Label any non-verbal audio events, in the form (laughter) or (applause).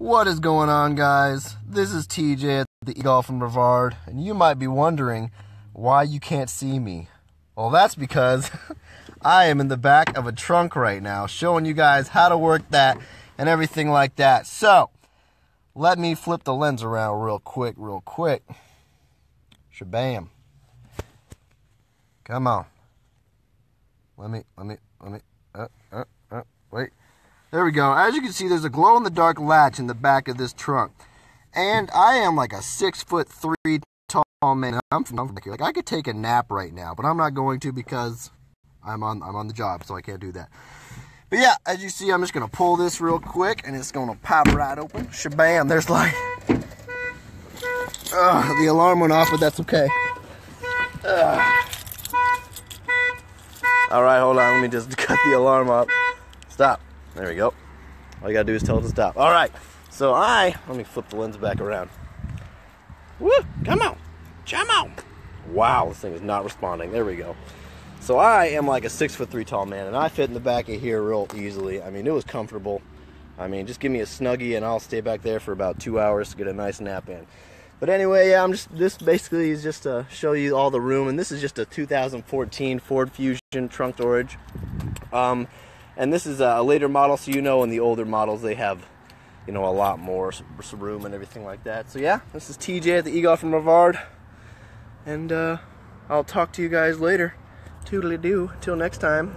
What is going on, guys? This is TJ at Egolf and Brevard, and you might be wondering why you can't see me. Well, that's because (laughs) I am in the back of a trunk right now, showing you guys how to work that and everything like that. So, let me flip the lens around real quick, real quick. Shabam. Come on. Let me, let me, let me, uh, uh. There we go. As you can see, there's a glow in the dark latch in the back of this trunk. And I am like a six foot three tall man. I'm from back here. Like I could take a nap right now, but I'm not going to because I'm on I'm on the job, so I can't do that. But yeah, as you see, I'm just gonna pull this real quick and it's gonna pop right open. Shabam, there's like Ugh, the alarm went off, but that's okay. Ugh. All right, hold on. Let me just (laughs) cut the alarm off. Stop. There we go. All you gotta do is tell it to stop. All right. So I let me flip the lens back around. Woo! Come on, come on. Wow, this thing is not responding. There we go. So I am like a six foot three tall man, and I fit in the back of here real easily. I mean, it was comfortable. I mean, just give me a snuggie, and I'll stay back there for about two hours to get a nice nap in. But anyway, yeah, I'm just this basically is just to show you all the room, and this is just a 2014 Ford Fusion trunk storage. Um, and this is a later model, so you know in the older models they have, you know, a lot more room and everything like that. So yeah, this is TJ at the Egolf from Brevard, and uh, I'll talk to you guys later. Toodly doo. Till next time.